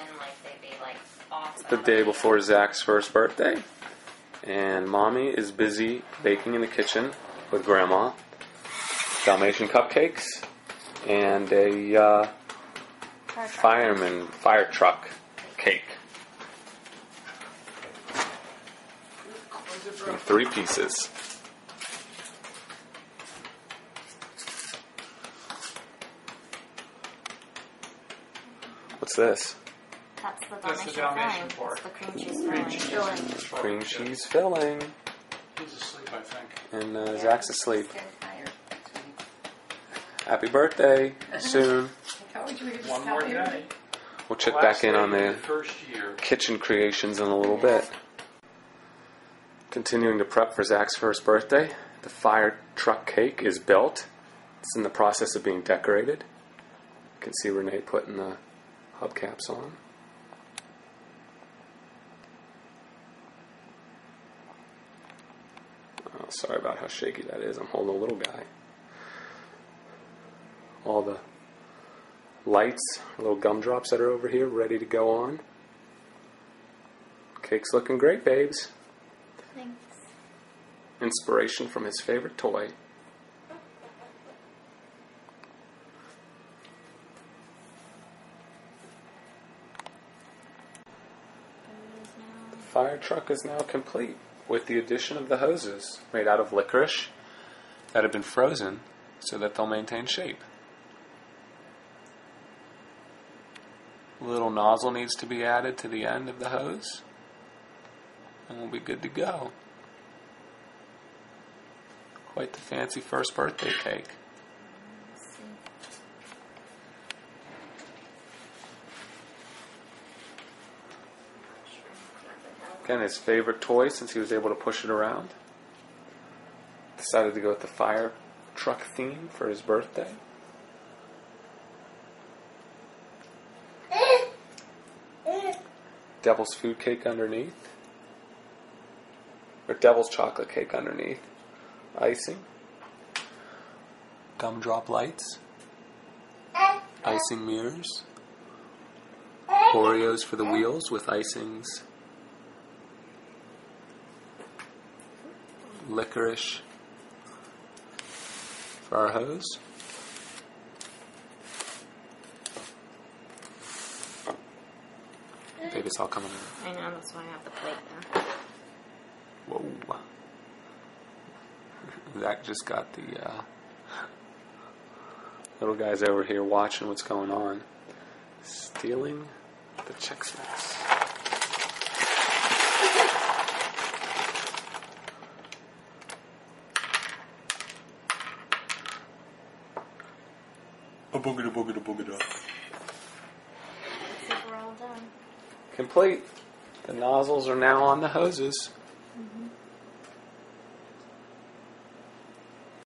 in like they'd be like off. the day before Zach's first birthday, and mommy is busy baking in the kitchen with grandma. Dalmatian cupcakes and a uh, fireman fire truck cake. In three pieces. What's this? That's the That's the Dalmatian Dalmatian filling. part. That's the cream cheese filling. Filling. Cream cheese filling. He's asleep, I think. And uh, Zach's asleep. Happy birthday soon. One more day. We'll check Last back in day on of the First year. kitchen creations in a little bit. Continuing to prep for Zach's first birthday, the fire truck cake is built. It's in the process of being decorated. You can see Renee putting the hubcaps on. Sorry about how shaky that is. I'm holding a little guy. All the lights, little gumdrops that are over here, ready to go on. Cake's looking great, babes. Thanks. Inspiration from his favorite toy. The fire truck is now complete with the addition of the hoses made out of licorice that have been frozen so that they'll maintain shape. A little nozzle needs to be added to the end of the hose, and we'll be good to go. Quite the fancy first birthday cake. Again, his favorite toy since he was able to push it around. Decided to go with the fire truck theme for his birthday. Devil's food cake underneath. Or devil's chocolate cake underneath. Icing. Gumdrop lights. Icing mirrors. Oreos for the wheels with icings. Licorice for our hose. Babe, it's all coming out. I know, that's why I have the plate there. Whoa. Zach just got the uh, little guys over here watching what's going on. Stealing the Chex Mix. A boogada boogada boogada. I think we're all done. Complete. The nozzles are now on the hoses. Mm-hmm.